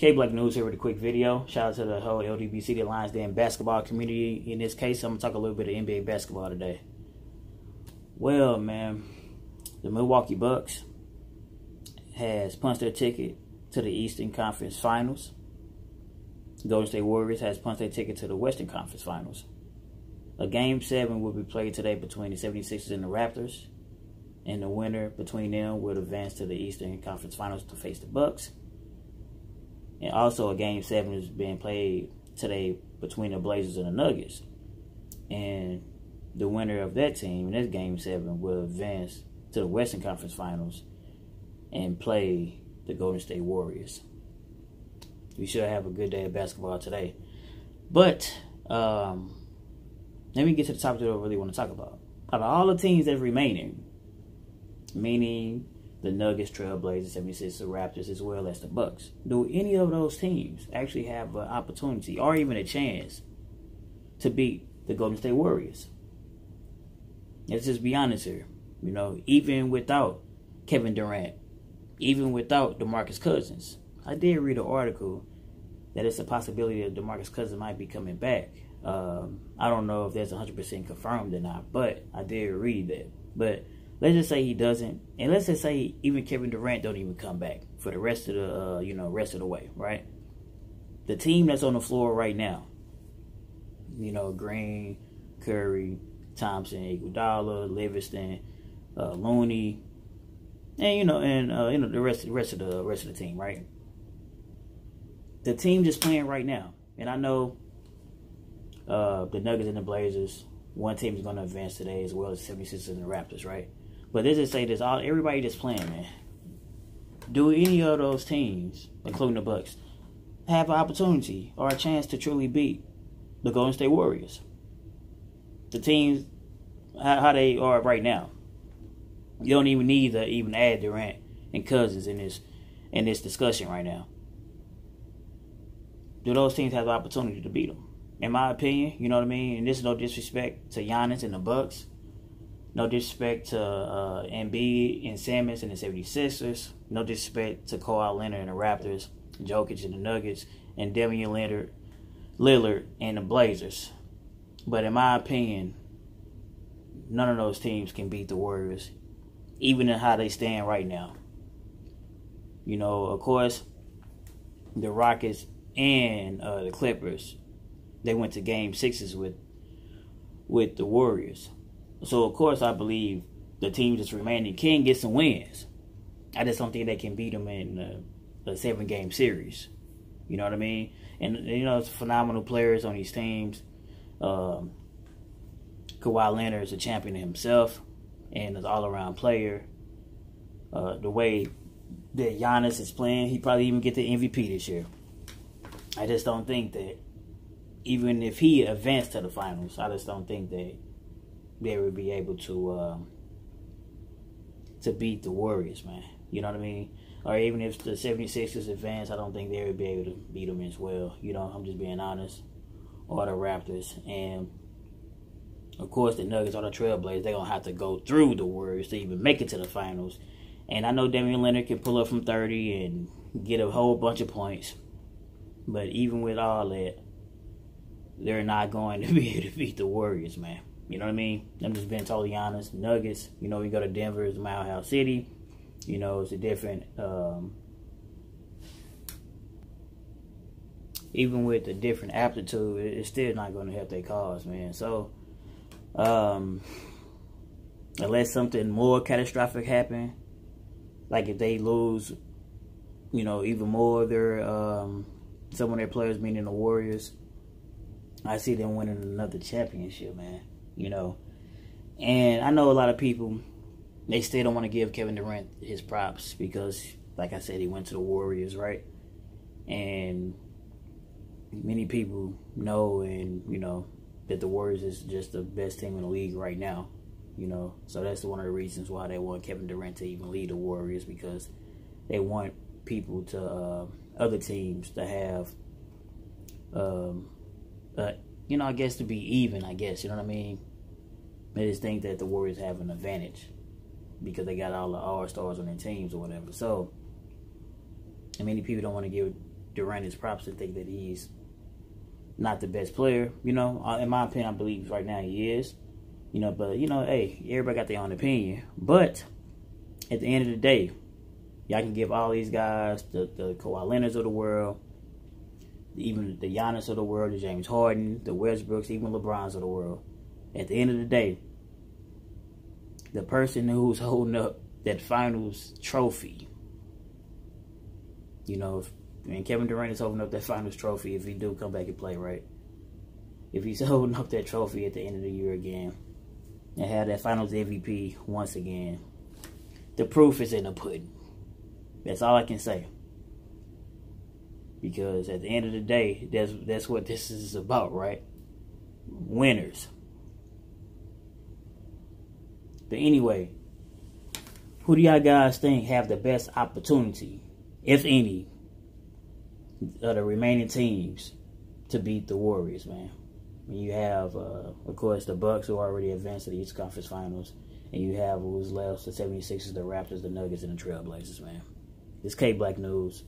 K Black News here with a quick video. Shout out to the whole LDB City Lions Den basketball community. In this case, I'm gonna talk a little bit of NBA basketball today. Well, man, the Milwaukee Bucks has punched their ticket to the Eastern Conference Finals. Golden State Warriors has punched their ticket to the Western Conference Finals. A game seven will be played today between the 76ers and the Raptors. And the winner between them will advance to the Eastern Conference Finals to face the Bucks. And also a game seven is being played today between the Blazers and the Nuggets. And the winner of that team in this game seven will advance to the Western Conference Finals and play the Golden State Warriors. We should have a good day of basketball today. But um, let me get to the topic that I really want to talk about. Out of all the teams that are remaining, meaning the Nuggets, Trailblazers, 76ers, the Raptors, as well as the Bucks. Do any of those teams actually have an opportunity or even a chance to beat the Golden State Warriors? Let's just be honest here. You know, even without Kevin Durant, even without DeMarcus Cousins, I did read an article that it's a possibility that DeMarcus Cousins might be coming back. Um, I don't know if that's 100% confirmed or not, but I did read that. But let's just say he doesn't, and let's just say even Kevin Durant don't even come back for the rest of the uh, you know rest of the way, right? The team that's on the floor right now, you know, Green, Curry, Thompson, Iguodala, Livingston, uh, Looney, and you know, and uh, you know the rest, the rest of the rest of the team, right? The team just playing right now, and I know uh, the Nuggets and the Blazers. One team is going to advance today, as well as 76ers and the Raptors, right? But this is say this all everybody just playing, man. Do any of those teams, including the Bucks, have an opportunity or a chance to truly beat the Golden State Warriors? The teams how, how they are right now. You don't even need to even add Durant and Cousins in this in this discussion right now. Do those teams have the opportunity to beat them? In my opinion, you know what I mean. And this is no disrespect to Giannis and the Bucks. No disrespect to uh, Embiid and Simmons and the 76ers. No disrespect to Kawhi Leonard and the Raptors, Jokic and the Nuggets, and Damian Lillard, Lillard and the Blazers. But in my opinion, none of those teams can beat the Warriors, even in how they stand right now. You know, of course, the Rockets and uh, the Clippers, they went to Game Sixes with with the Warriors. So of course, I believe the teams that's remaining can get some wins. I just don't think they can beat them in a, a seven game series. You know what I mean? And you know, it's phenomenal players on these teams. Um, Kawhi Leonard is a champion himself and an all around player. Uh, the way that Giannis is playing, he probably even get the MVP this year. I just don't think that even if he advanced to the finals, I just don't think that they would be able to um, to beat the Warriors, man. You know what I mean? Or even if the 76ers advance, I don't think they would be able to beat them as well. You know, I'm just being honest. Or the Raptors. And, of course, the Nuggets or the Trailblazers, they're going to have to go through the Warriors to even make it to the finals. And I know Damian Leonard can pull up from 30 and get a whole bunch of points. But even with all that, they're not going to be able to beat the Warriors, man. You know what I mean? I'm just being totally honest. Nuggets, you know, you go to Denver, it's Mile House City. You know, it's a different. Um, even with a different aptitude, it's still not going to help their cause, man. So, um, unless something more catastrophic happen, like if they lose, you know, even more of their um, some of their players, meaning the Warriors, I see them winning another championship, man. You know, and I know a lot of people they still don't want to give Kevin Durant his props because, like I said, he went to the Warriors, right? And many people know and you know that the Warriors is just the best team in the league right now. You know, so that's one of the reasons why they want Kevin Durant to even lead the Warriors because they want people to uh, other teams to have, um, uh, you know, I guess to be even. I guess you know what I mean. They just think that the Warriors have an advantage because they got all the all stars on their teams or whatever. So, and many people don't want to give Durant his props to think that he's not the best player. You know, in my opinion, I believe right now he is. You know, but you know, hey, everybody got their own opinion. But at the end of the day, y'all can give all these guys the the Kawhi Leonards of the world, even the Giannis of the world, the James Harden, the Westbrooks, even LeBrons of the world. At the end of the day, the person who's holding up that finals trophy, you know, if, and Kevin Durant is holding up that finals trophy if he do come back and play right. If he's holding up that trophy at the end of the year again and have that finals MVP once again, the proof is in the pudding. That's all I can say. Because at the end of the day, that's that's what this is about, right? Winners. But anyway, who do y'all guys think have the best opportunity, if any, of the remaining teams to beat the Warriors, man? You have, uh, of course, the Bucks who already advanced to the East Conference Finals, and you have who's left: the 76ers, the Raptors, the Nuggets, and the Trailblazers, man. This K Black News.